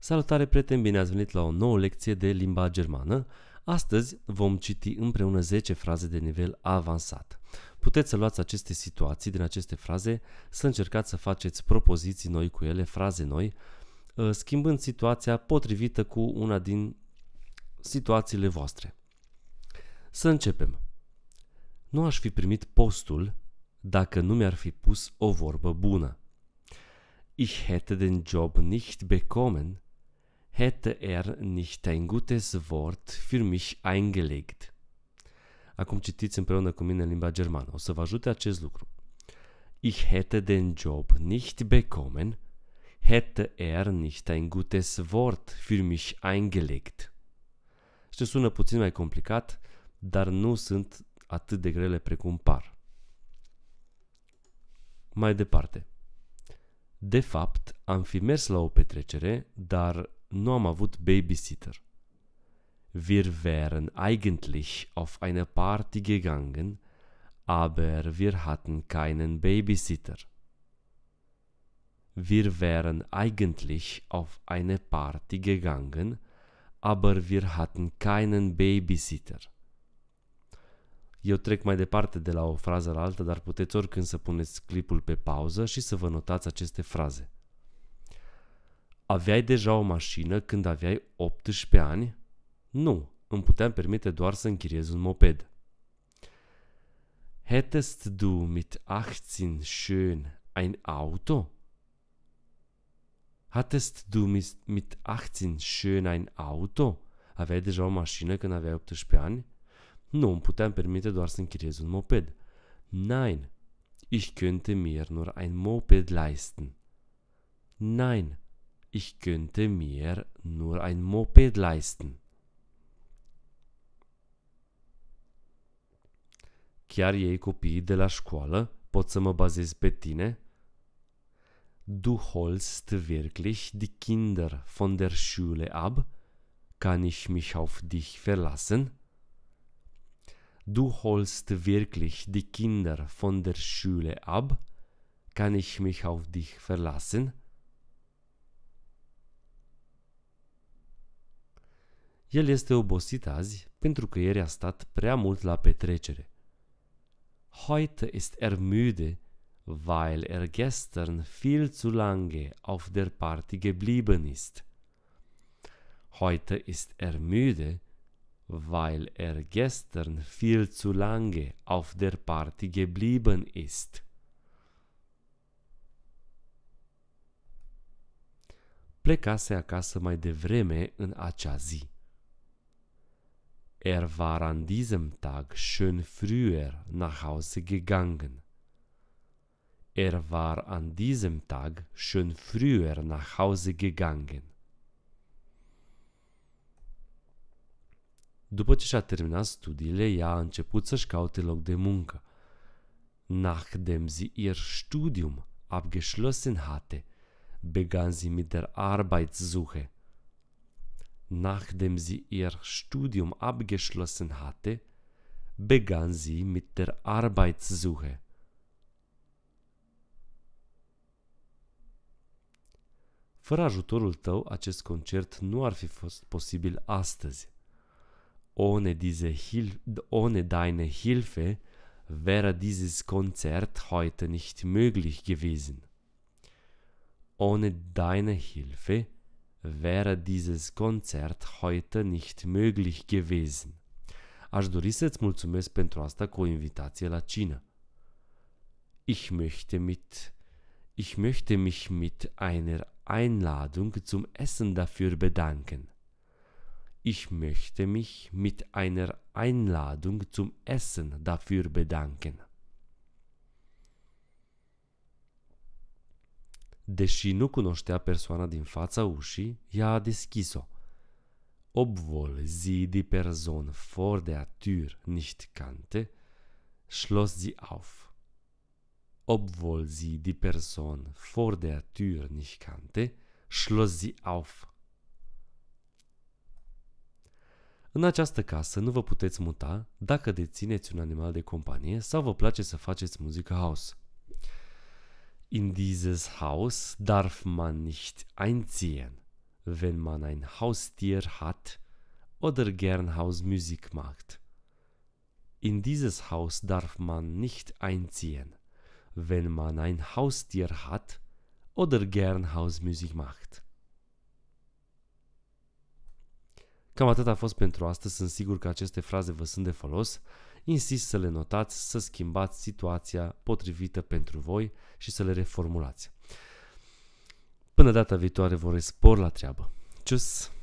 Salutare prieteni, bine ați venit la o nouă lecție de limba germană. Astăzi vom citi împreună 10 fraze de nivel avansat. Puteți să luați aceste situații din aceste fraze, să încercați să faceți propoziții noi cu ele, fraze noi, ă, schimbând situația potrivită cu una din situațiile voastre. Să începem. Nu aș fi primit postul dacă nu mi-ar fi pus o vorbă bună. Ich hätte den Job nicht bekommen, hätte er nicht ein gutes Wort für mich eingelegt. Acum citiți împreună cu mine în limba germană. O să vă ajute acest lucru. Ich hätte den Job nicht bekommen, hätte er nicht ein gutes Wort für mich eingelegt. Și sună puțin mai complicat, dar nu sunt atât de grele precum par. Mai departe. De fapt, am fi mers la o petrecere, dar nu am avut babysitter. Wir wären eigentlich auf eine Party gegangen, aber wir hatten keinen Babysitter. Wir wären eigentlich auf eine Party gegangen, aber wir hatten keinen Babysitter. Eu trec mai departe de la o frază la alta, dar puteți oricând să puneți clipul pe pauză și să vă notați aceste fraze. Aveai deja o mașină când aveai 18 ani? Nu, îmi puteam permite doar să închiriez un moped. Hättest du mit 18 schön ein Auto? Hattest du mit 18 schön ein Auto? Aveai deja o mașină când aveai 18 ani? Nu, îmi puteam permite doar să închiriez un moped. Nein, ich könnte mir nur ein Moped leisten. Nein, ich könnte mir nur ein Moped leisten. Chiar iei copiii de la școală? Pot să mă bazez pe tine? Du holst wirklich die Kinder von der Schule ab? Kann ich mich auf dich verlassen? Du holst wirklich die Kinder von der Schule ab? Kann ich mich auf dich verlassen? El este obosit azi pentru că ieri a stat prea mult la petrecere. Heute ist er müde, weil er gestern viel zu lange auf der Party geblieben ist. Heute ist er müde, weil er gestern viel zu lange auf der Party geblieben ist. Plecase acasă mai devreme în acea zi. Er war an diesem Tag schön früher nach Hause gegangen. Er war an diesem Tag schön früher nach Hause gegangen. După ce și-a terminat studiile, ea a început să-și caute loc de muncă. Nachdem sie ihr Studium abgeschlossen hatte, begann sie mit der Arbeitssuche. Nachdem sie ihr Studium abgeschlossen hatte, begann sie mit der Arbeitssuche. Fără ajutorul tău, acest concert nu ar fi fost posibil astăzi. Ohne, diese Hil ohne deine Hilfe wäre dieses Konzert heute nicht möglich gewesen. Ohne deine Hilfe wäre dieses Konzert heute nicht möglich gewesen. Aș dori să-ți mulțumesc pentru asta cu o invitație la cină. Ich möchte mit ich möchte mich mit einer Einladung zum Essen dafür bedanken. Ich möchte mich mit einer Einladung zum Essen dafür bedanken. Deși nu cunoștea persoana din fața ușii, ea a deschis-o. Obwohl sie die Person vor der Tür nicht kannte, schloss sie auf. Obwohl sie die Person vor der Tür nicht kannte, schloss sie auf. În această casă nu vă puteți muta dacă dețineți un animal de companie sau vă place să faceți muzică house. In dieses Haus darf man nicht einziehen, wenn man ein Haustier hat oder gern Hausmusik macht. In dieses Haus darf man nicht einziehen, wenn man ein Haustier hat oder gern Hausmusik macht. Cam atât a fost pentru astăzi, sunt sigur că aceste fraze vă sunt de folos. Insist să le notați, să schimbați situația potrivită pentru voi și să le reformulați. Până data viitoare vă spor la treabă. Tschüss!